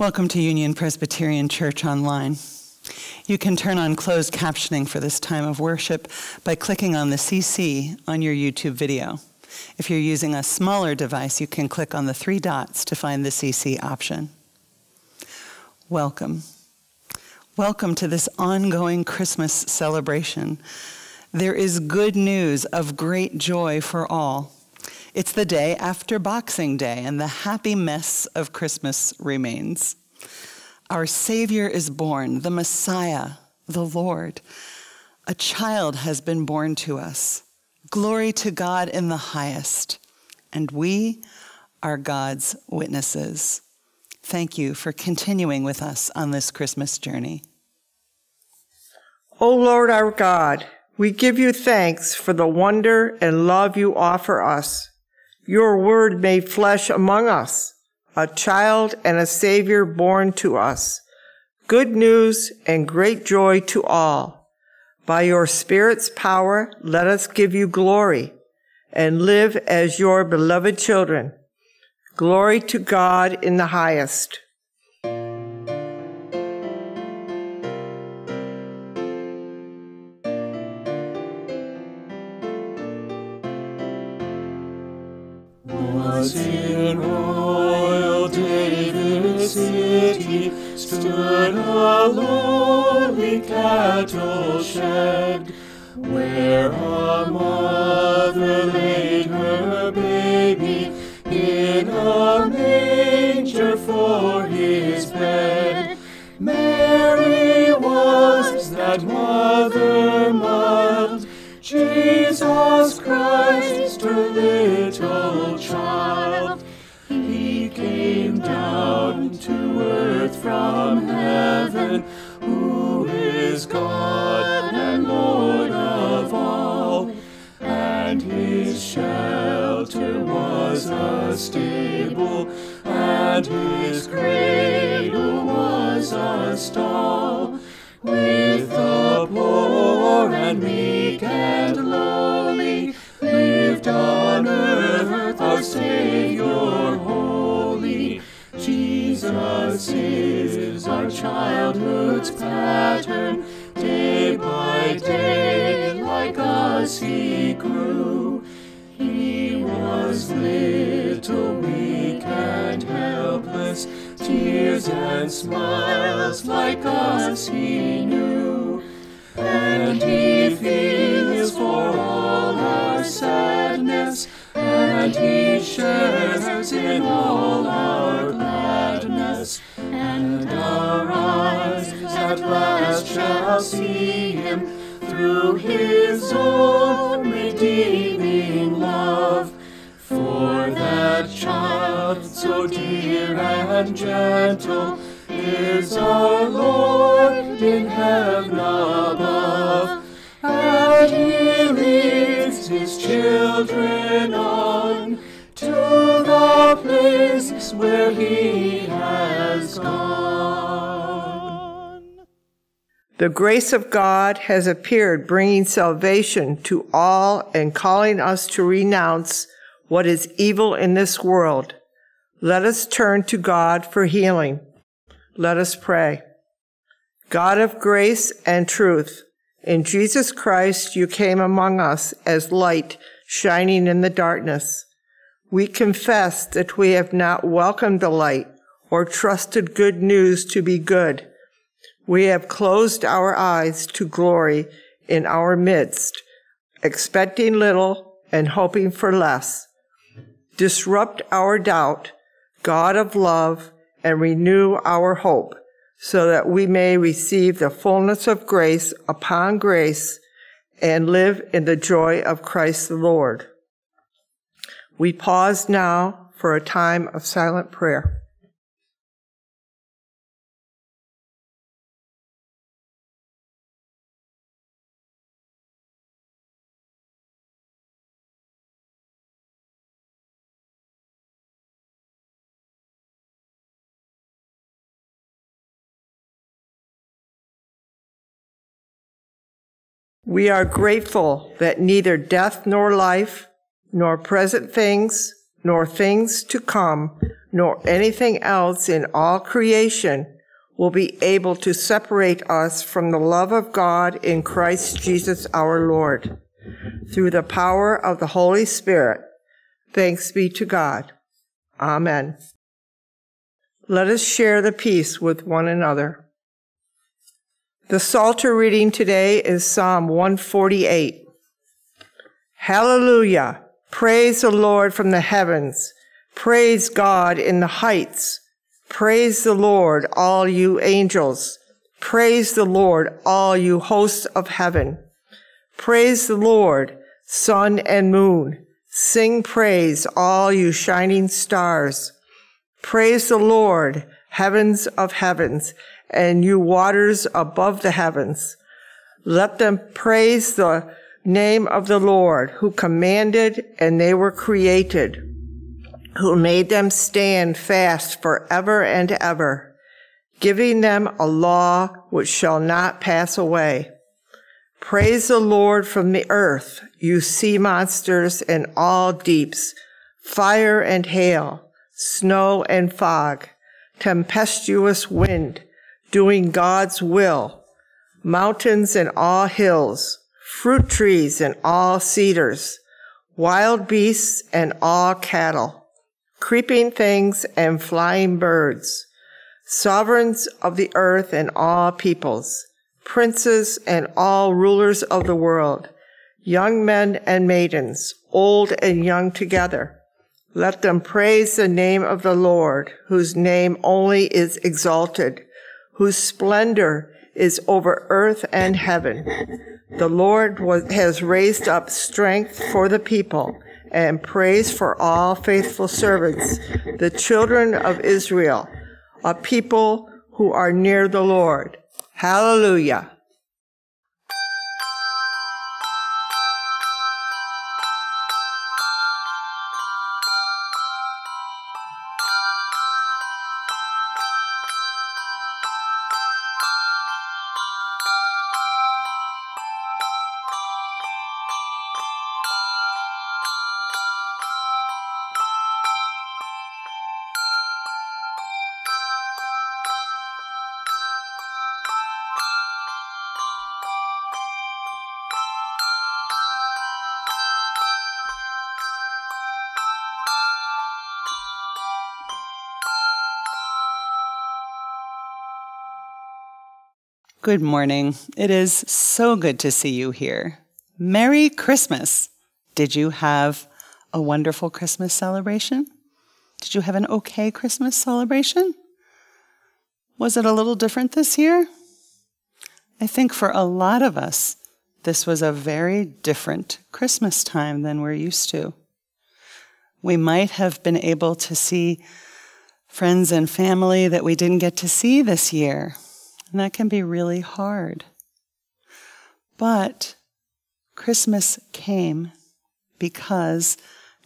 Welcome to Union Presbyterian Church Online. You can turn on closed captioning for this time of worship by clicking on the CC on your YouTube video. If you're using a smaller device, you can click on the three dots to find the CC option. Welcome. Welcome to this ongoing Christmas celebration. There is good news of great joy for all. It's the day after Boxing Day, and the happy mess of Christmas remains. Our Savior is born, the Messiah, the Lord. A child has been born to us. Glory to God in the highest. And we are God's witnesses. Thank you for continuing with us on this Christmas journey. O Lord our God, we give you thanks for the wonder and love you offer us. Your word made flesh among us a child and a Savior born to us. Good news and great joy to all. By your Spirit's power, let us give you glory and live as your beloved children. Glory to God in the highest. Where a mother laid her baby in a manger for his bed. Mary was that mother mild, Jesus Christ, her little child. He came down to earth from heaven, who is God was a stable, and his cradle was a stall. With the poor and meek and lowly lived on earth our Savior holy. Jesus is our childhood's pattern. Day by day, like us, he grew. Was little, weak, and helpless. Tears and smiles like us he knew. And he feels for all our sadness, and he shares in all our gladness. And our eyes at last shall see him through his own and gentle is our Lord in heaven above. And he leads his children on to the place where he has gone. The grace of God has appeared, bringing salvation to all and calling us to renounce what is evil in this world. Let us turn to God for healing. Let us pray. God of grace and truth, in Jesus Christ you came among us as light shining in the darkness. We confess that we have not welcomed the light or trusted good news to be good. We have closed our eyes to glory in our midst, expecting little and hoping for less. Disrupt our doubt, God of love, and renew our hope, so that we may receive the fullness of grace upon grace and live in the joy of Christ the Lord. We pause now for a time of silent prayer. We are grateful that neither death nor life, nor present things, nor things to come, nor anything else in all creation will be able to separate us from the love of God in Christ Jesus our Lord. Through the power of the Holy Spirit, thanks be to God. Amen. Let us share the peace with one another. The Psalter reading today is Psalm 148. Hallelujah! Praise the Lord from the heavens. Praise God in the heights. Praise the Lord, all you angels. Praise the Lord, all you hosts of heaven. Praise the Lord, sun and moon. Sing praise, all you shining stars. Praise the Lord, heavens of heavens, and you waters above the heavens. Let them praise the name of the Lord, who commanded and they were created who made them stand fast forever and ever, giving them a law which shall not pass away. Praise the Lord from the earth, you sea monsters and all deeps, fire and hail, snow and fog, tempestuous wind, doing God's will, mountains and all hills, fruit trees and all cedars, wild beasts and all cattle creeping things and flying birds, sovereigns of the earth and all peoples, princes and all rulers of the world, young men and maidens, old and young together. Let them praise the name of the Lord, whose name only is exalted, whose splendor is over earth and heaven. The Lord was, has raised up strength for the people and praise for all faithful servants, the children of Israel, a people who are near the Lord. Hallelujah. Good morning. It is so good to see you here. Merry Christmas. Did you have a wonderful Christmas celebration? Did you have an okay Christmas celebration? Was it a little different this year? I think for a lot of us, this was a very different Christmas time than we're used to. We might have been able to see friends and family that we didn't get to see this year and that can be really hard. But Christmas came because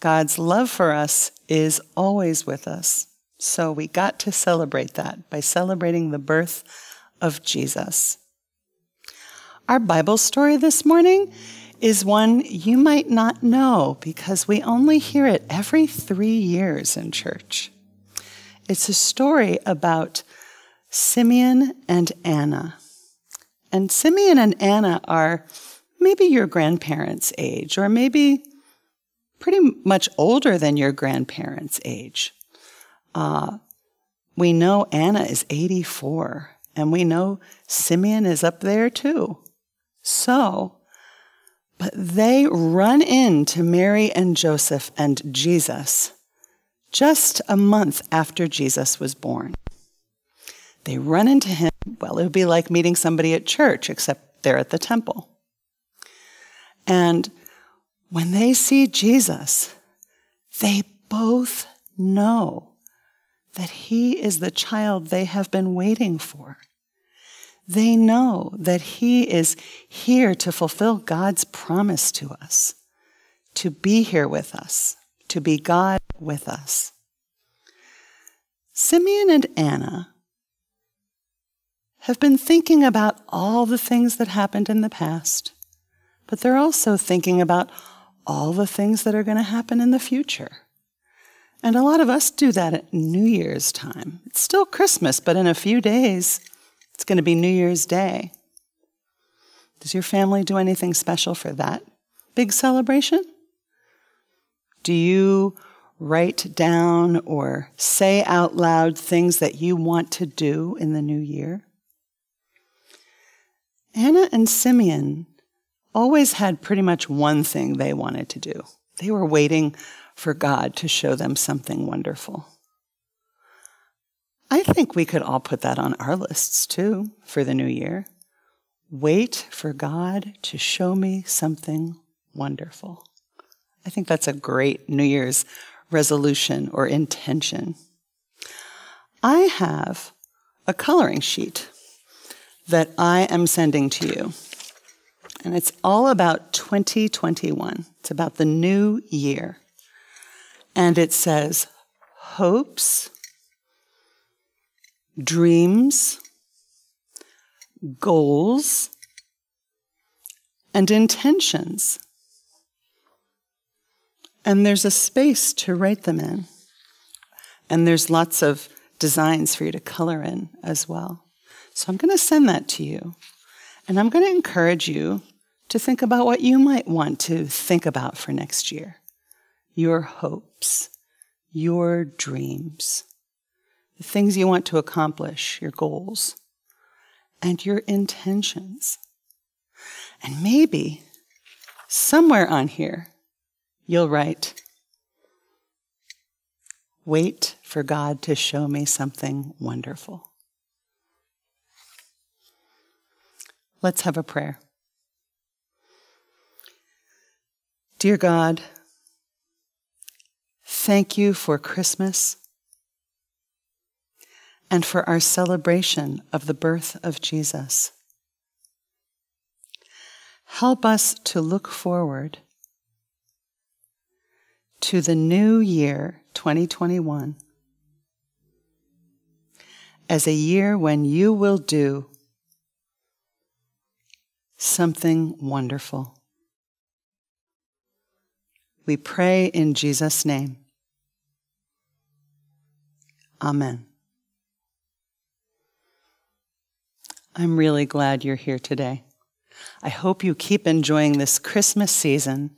God's love for us is always with us. So we got to celebrate that by celebrating the birth of Jesus. Our Bible story this morning is one you might not know because we only hear it every three years in church. It's a story about Simeon and Anna. And Simeon and Anna are maybe your grandparents' age, or maybe pretty much older than your grandparents' age. Uh, we know Anna is 84, and we know Simeon is up there too. So, but they run into Mary and Joseph and Jesus just a month after Jesus was born. They run into him. Well, it would be like meeting somebody at church, except they're at the temple. And when they see Jesus, they both know that he is the child they have been waiting for. They know that he is here to fulfill God's promise to us, to be here with us, to be God with us. Simeon and Anna have been thinking about all the things that happened in the past, but they're also thinking about all the things that are going to happen in the future. And a lot of us do that at New Year's time. It's still Christmas, but in a few days, it's going to be New Year's Day. Does your family do anything special for that big celebration? Do you write down or say out loud things that you want to do in the new year? Anna and Simeon always had pretty much one thing they wanted to do. They were waiting for God to show them something wonderful. I think we could all put that on our lists too for the new year. Wait for God to show me something wonderful. I think that's a great New Year's resolution or intention. I have a coloring sheet that I am sending to you. And it's all about 2021. It's about the new year. And it says hopes, dreams, goals, and intentions. And there's a space to write them in. And there's lots of designs for you to color in as well. So I'm going to send that to you. And I'm going to encourage you to think about what you might want to think about for next year your hopes, your dreams, the things you want to accomplish, your goals, and your intentions. And maybe somewhere on here, you'll write, Wait for God to show me something wonderful. Let's have a prayer. Dear God, thank you for Christmas and for our celebration of the birth of Jesus. Help us to look forward to the new year 2021 as a year when you will do something wonderful. We pray in Jesus' name. Amen. I'm really glad you're here today. I hope you keep enjoying this Christmas season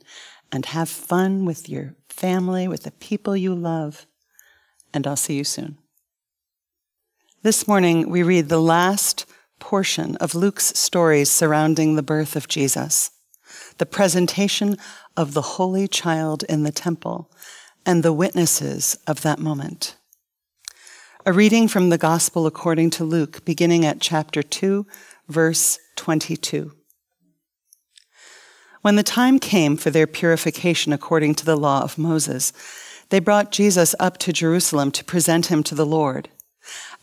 and have fun with your family, with the people you love, and I'll see you soon. This morning, we read the last portion of Luke's stories surrounding the birth of Jesus, the presentation of the Holy Child in the temple, and the witnesses of that moment. A reading from the Gospel according to Luke, beginning at chapter 2, verse 22. When the time came for their purification according to the law of Moses, they brought Jesus up to Jerusalem to present him to the Lord.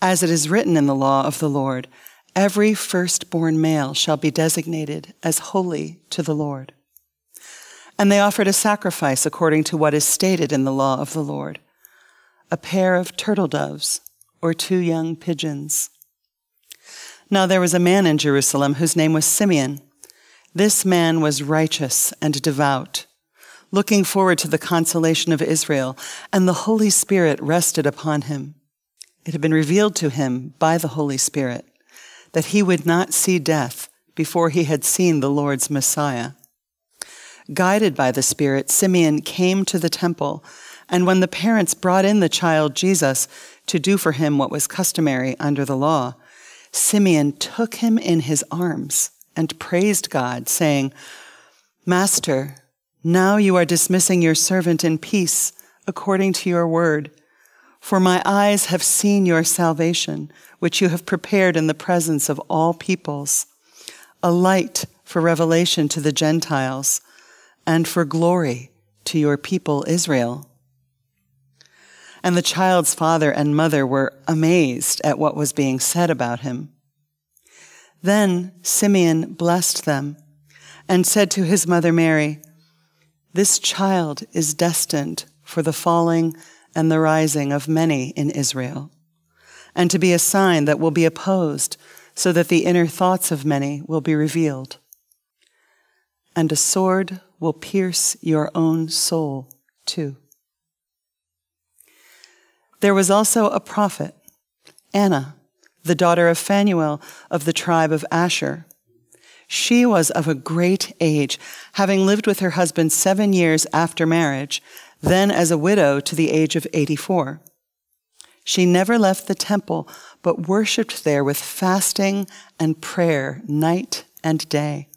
As it is written in the law of the Lord, every firstborn male shall be designated as holy to the Lord. And they offered a sacrifice according to what is stated in the law of the Lord a pair of turtle doves or two young pigeons. Now there was a man in Jerusalem whose name was Simeon. This man was righteous and devout, looking forward to the consolation of Israel, and the Holy Spirit rested upon him. It had been revealed to him by the Holy Spirit that he would not see death before he had seen the Lord's Messiah. Guided by the Spirit, Simeon came to the temple, and when the parents brought in the child Jesus to do for him what was customary under the law, Simeon took him in his arms and praised God, saying, Master, now you are dismissing your servant in peace according to your word. For my eyes have seen your salvation, which you have prepared in the presence of all peoples, a light for revelation to the Gentiles, and for glory to your people Israel. And the child's father and mother were amazed at what was being said about him. Then Simeon blessed them and said to his mother Mary, This child is destined for the falling and the rising of many in Israel, and to be a sign that will be opposed, so that the inner thoughts of many will be revealed. And a sword will pierce your own soul too. There was also a prophet, Anna, the daughter of Phanuel of the tribe of Asher. She was of a great age, having lived with her husband seven years after marriage, then as a widow to the age of 84. She never left the temple, but worshiped there with fasting and prayer night and day.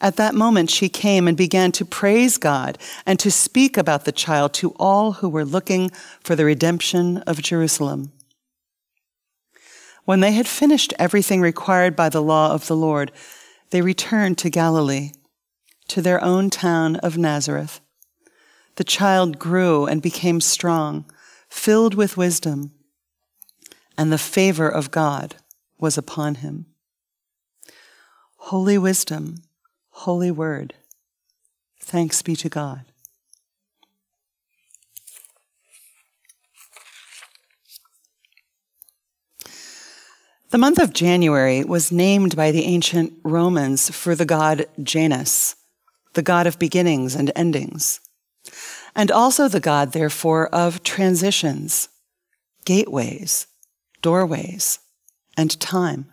At that moment, she came and began to praise God and to speak about the child to all who were looking for the redemption of Jerusalem. When they had finished everything required by the law of the Lord, they returned to Galilee, to their own town of Nazareth. The child grew and became strong, filled with wisdom, and the favor of God was upon him. Holy wisdom holy word. Thanks be to God. The month of January was named by the ancient Romans for the god Janus, the god of beginnings and endings, and also the god, therefore, of transitions, gateways, doorways, and time.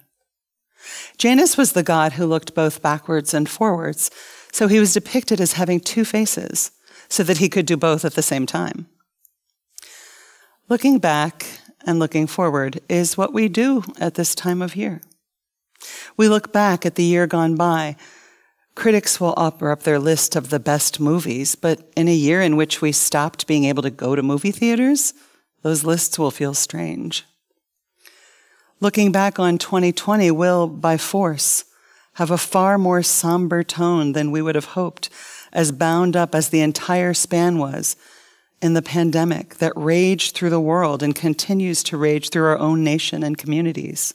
Janus was the god who looked both backwards and forwards, so he was depicted as having two faces, so that he could do both at the same time. Looking back and looking forward is what we do at this time of year. We look back at the year gone by. Critics will offer up their list of the best movies, but in a year in which we stopped being able to go to movie theaters, those lists will feel strange. Looking back on 2020 will, by force, have a far more somber tone than we would have hoped, as bound up as the entire span was in the pandemic that raged through the world and continues to rage through our own nation and communities.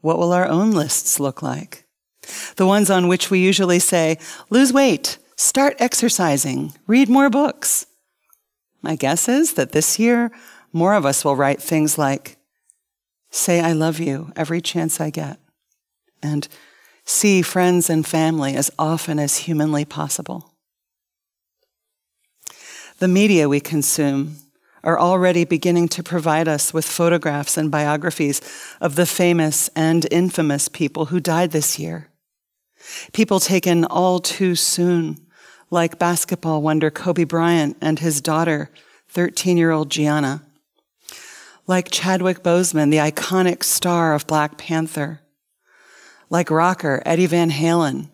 What will our own lists look like? The ones on which we usually say, lose weight, start exercising, read more books. My guess is that this year, more of us will write things like, say I love you every chance I get, and see friends and family as often as humanly possible. The media we consume are already beginning to provide us with photographs and biographies of the famous and infamous people who died this year. People taken all too soon, like basketball wonder Kobe Bryant and his daughter, 13 year old Gianna like Chadwick Boseman, the iconic star of Black Panther, like rocker Eddie Van Halen,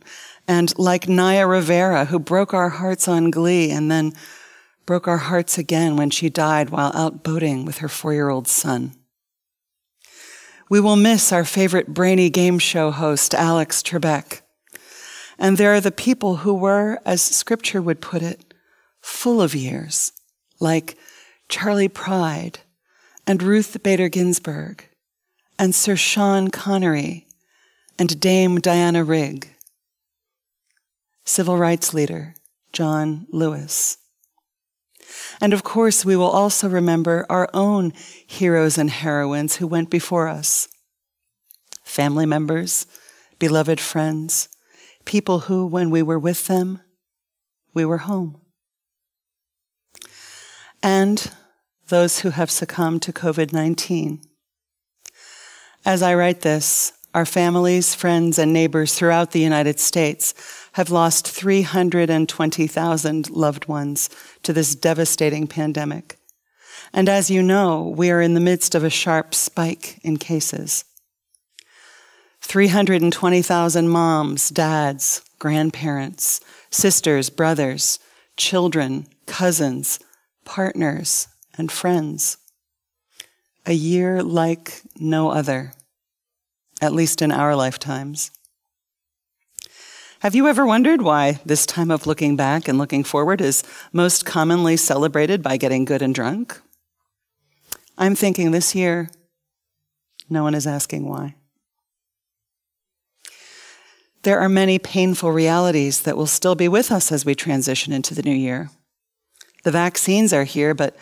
and like Naya Rivera, who broke our hearts on Glee and then broke our hearts again when she died while out boating with her four year old son. We will miss our favorite brainy game show host, Alex Trebek. And there are the people who were, as scripture would put it, full of years, like Charley Pride and Ruth Bader Ginsburg, and Sir Sean Connery, and Dame Diana Rigg, civil rights leader John Lewis. And of course, we will also remember our own heroes and heroines who went before us family members, beloved friends, people who, when we were with them, we were home. And those who have succumbed to COVID 19. As I write this, our families, friends, and neighbors throughout the United States have lost 320,000 loved ones to this devastating pandemic. And as you know, we are in the midst of a sharp spike in cases. 320,000 moms, dads, grandparents, sisters, brothers, children, cousins, partners, and friends. A year like no other, at least in our lifetimes. Have you ever wondered why this time of looking back and looking forward is most commonly celebrated by getting good and drunk? I'm thinking this year, no one is asking why. There are many painful realities that will still be with us as we transition into the new year. The vaccines are here, but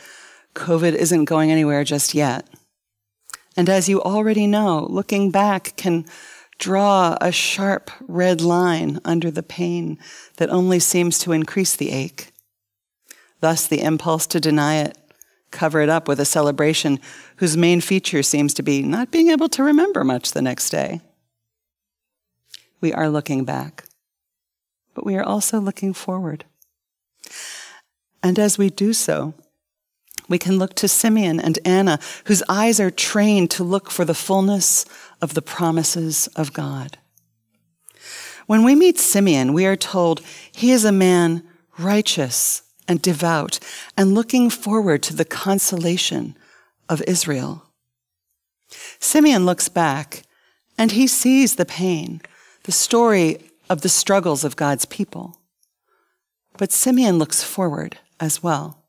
COVID isn't going anywhere just yet. And as you already know, looking back can draw a sharp red line under the pain that only seems to increase the ache. Thus, the impulse to deny it cover it up with a celebration whose main feature seems to be not being able to remember much the next day. We are looking back, but we are also looking forward. And as we do so, we can look to Simeon and Anna, whose eyes are trained to look for the fullness of the promises of God. When we meet Simeon, we are told he is a man righteous and devout and looking forward to the consolation of Israel. Simeon looks back and he sees the pain, the story of the struggles of God's people. But Simeon looks forward as well.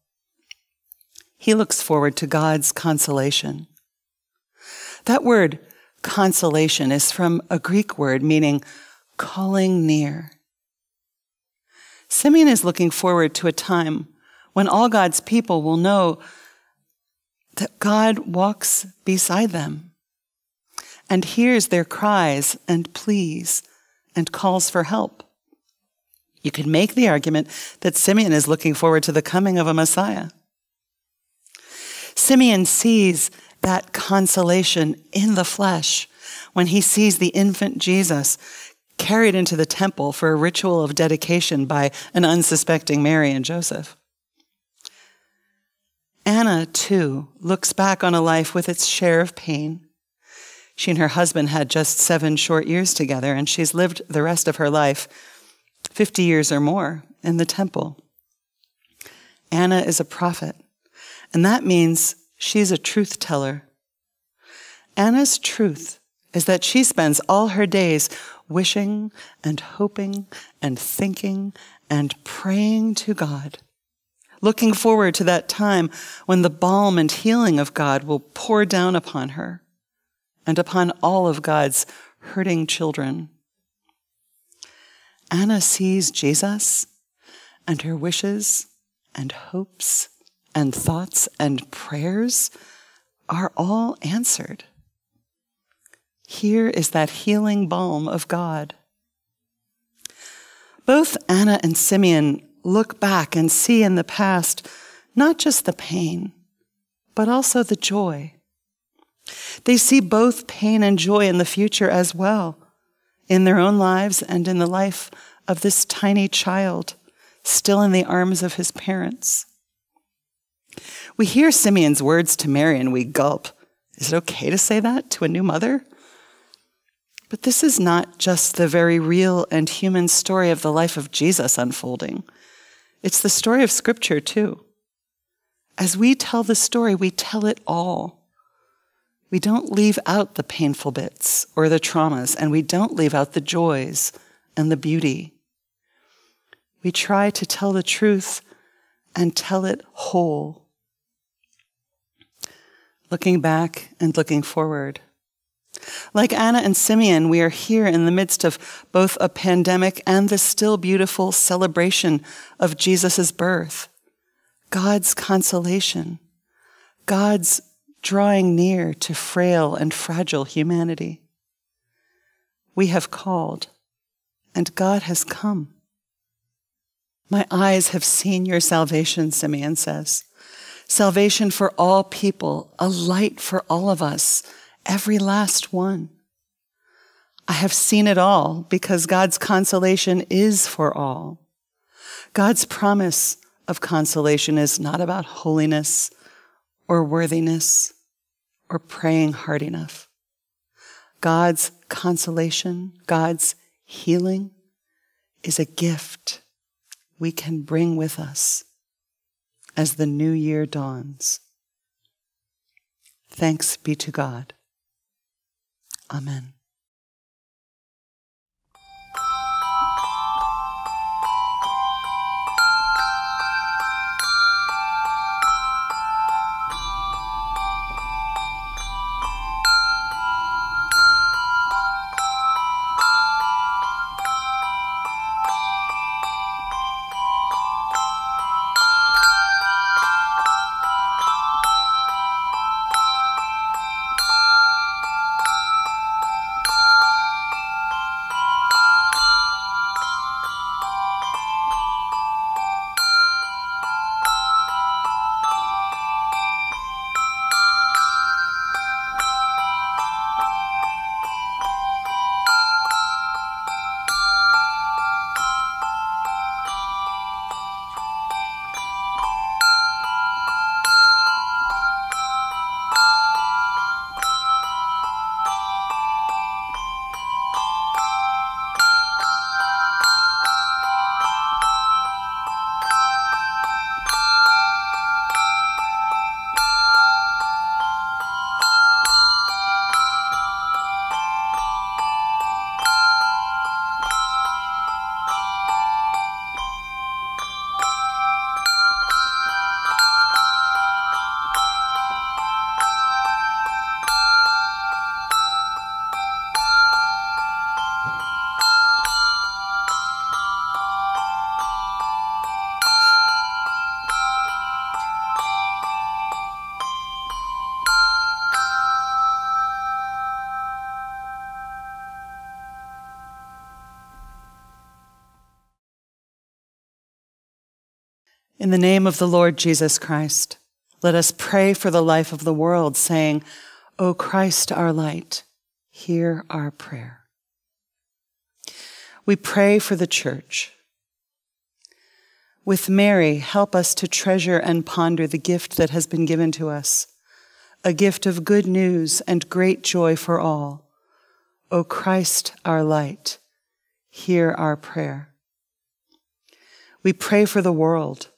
He looks forward to God's consolation. That word consolation is from a Greek word meaning calling near. Simeon is looking forward to a time when all God's people will know that God walks beside them and hears their cries and pleas and calls for help. You could make the argument that Simeon is looking forward to the coming of a Messiah. Simeon sees that consolation in the flesh when he sees the infant Jesus carried into the temple for a ritual of dedication by an unsuspecting Mary and Joseph. Anna, too, looks back on a life with its share of pain. She and her husband had just seven short years together, and she's lived the rest of her life, 50 years or more, in the temple. Anna is a prophet, and that means she's a truth teller. Anna's truth is that she spends all her days wishing and hoping and thinking and praying to God, looking forward to that time when the balm and healing of God will pour down upon her and upon all of God's hurting children. Anna sees Jesus, and her wishes and hopes and thoughts and prayers are all answered. Here is that healing balm of God. Both Anna and Simeon look back and see in the past not just the pain, but also the joy. They see both pain and joy in the future as well, in their own lives and in the life of this tiny child still in the arms of his parents. We hear Simeon's words to Mary and we gulp. Is it okay to say that to a new mother? But this is not just the very real and human story of the life of Jesus unfolding. It's the story of Scripture, too. As we tell the story, we tell it all. We don't leave out the painful bits or the traumas, and we don't leave out the joys and the beauty. We try to tell the truth and tell it whole. Looking back and looking forward. Like Anna and Simeon, we are here in the midst of both a pandemic and the still beautiful celebration of Jesus' birth. God's consolation, God's drawing near to frail and fragile humanity. We have called, and God has come. My eyes have seen your salvation, Simeon says. Salvation for all people, a light for all of us every last one. I have seen it all because God's consolation is for all. God's promise of consolation is not about holiness or worthiness or praying hard enough. God's consolation, God's healing is a gift we can bring with us as the new year dawns. Thanks be to God. Amen. In the name of the Lord Jesus Christ, let us pray for the life of the world, saying, O Christ, our light, hear our prayer. We pray for the church. With Mary, help us to treasure and ponder the gift that has been given to us, a gift of good news and great joy for all. O Christ, our light, hear our prayer. We pray for the world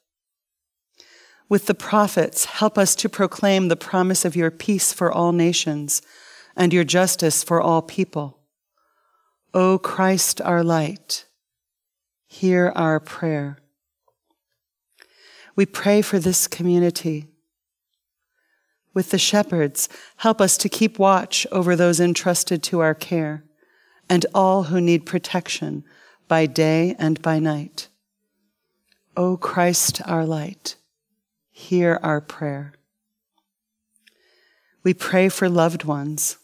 with the prophets, help us to proclaim the promise of your peace for all nations and your justice for all people. O Christ, our light, hear our prayer. We pray for this community. With the shepherds, help us to keep watch over those entrusted to our care and all who need protection by day and by night. O Christ, our light, hear our prayer. We pray for loved ones.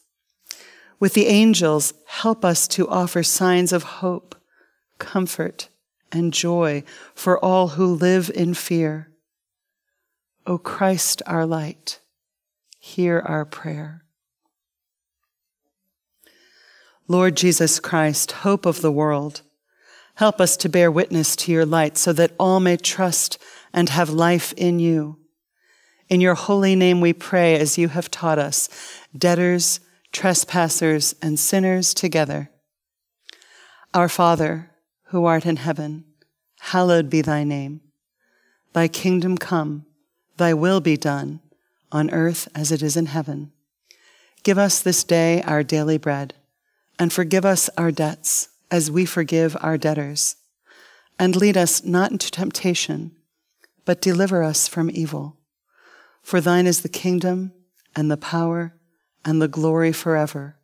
With the angels, help us to offer signs of hope, comfort, and joy for all who live in fear. O Christ, our light, hear our prayer. Lord Jesus Christ, hope of the world, help us to bear witness to your light so that all may trust and have life in you. In your holy name we pray as you have taught us, debtors, trespassers, and sinners together. Our Father, who art in heaven, hallowed be thy name. Thy kingdom come, thy will be done, on earth as it is in heaven. Give us this day our daily bread, and forgive us our debts as we forgive our debtors. And lead us not into temptation but deliver us from evil. For thine is the kingdom and the power and the glory forever.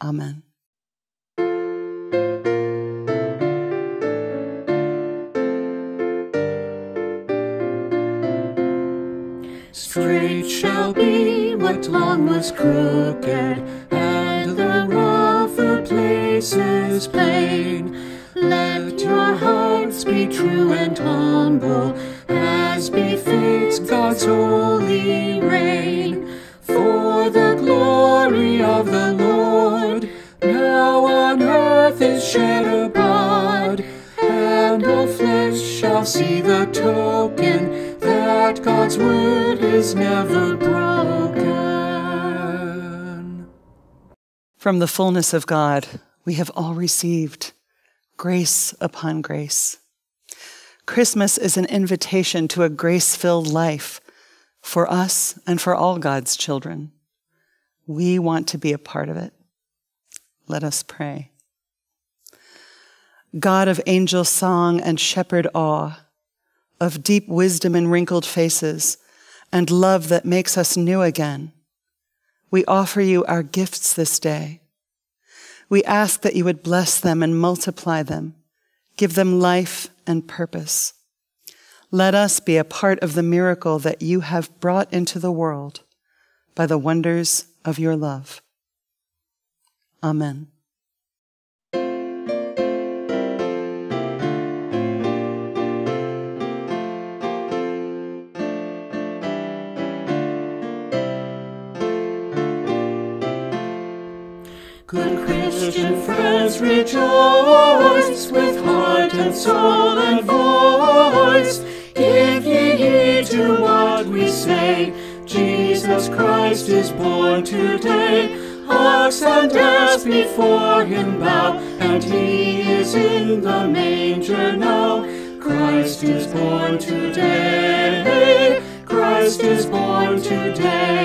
Amen. Straight shall be what long was crooked, and the rougher places plain. Let your hearts be true and humble, as befits God's holy reign. For the glory of the Lord now on earth is shed abroad, and all flesh shall see the token that God's word is never broken. From the fullness of God, we have all received grace upon grace. Christmas is an invitation to a grace filled life for us and for all God's children. We want to be a part of it. Let us pray. God of angel song and shepherd awe, of deep wisdom and wrinkled faces, and love that makes us new again, we offer you our gifts this day we ask that you would bless them and multiply them, give them life and purpose. Let us be a part of the miracle that you have brought into the world by the wonders of your love. Amen. Rejoice with heart and soul and voice. Give ye heed to what we say. Jesus Christ is born today. Ox and ass before him bow, and he is in the manger now. Christ is born today. Christ is born today.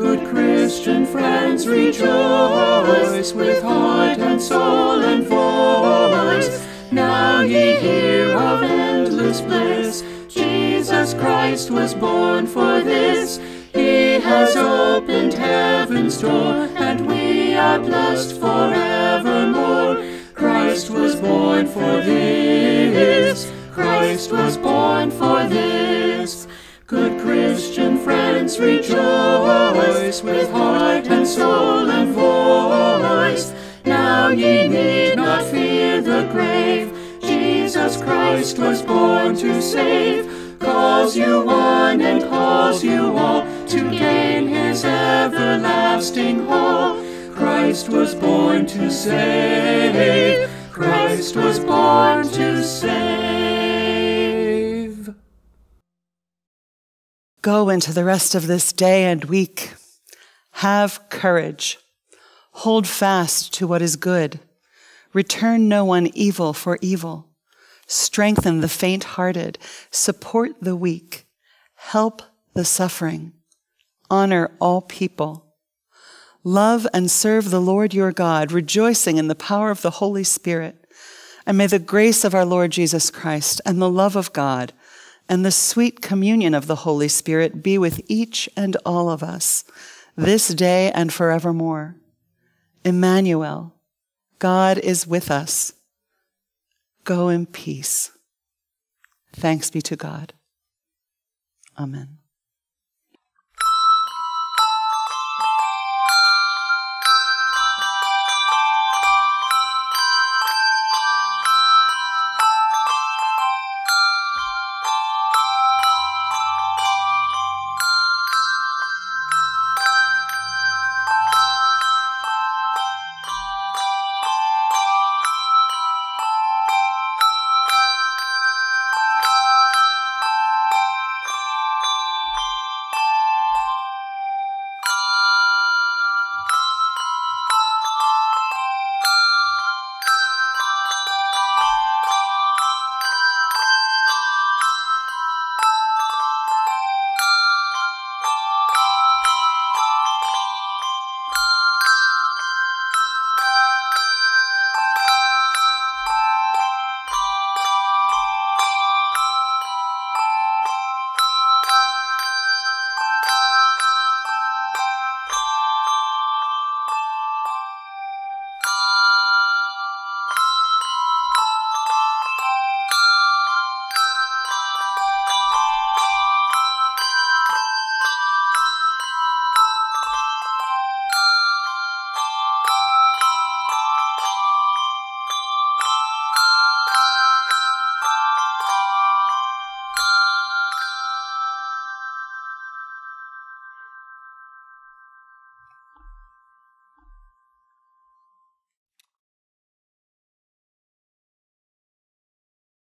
Good Christian friends, rejoice with heart and soul and voice. Now ye hear of endless bliss. Jesus Christ was born for this. He has opened heaven's door, and we are blessed forevermore. Christ was born for this. Christ was born for this. Good Christian friends, rejoice with heart and soul and voice. Now ye need not fear the grave. Jesus Christ was born to save, calls you one and calls you all to gain his everlasting hall. Christ was born to save, Christ was born to save. Go into the rest of this day and week. Have courage. Hold fast to what is good. Return no one evil for evil. Strengthen the faint hearted. Support the weak. Help the suffering. Honor all people. Love and serve the Lord your God, rejoicing in the power of the Holy Spirit. And may the grace of our Lord Jesus Christ and the love of God and the sweet communion of the Holy Spirit be with each and all of us this day and forevermore. Emmanuel, God is with us. Go in peace. Thanks be to God. Amen.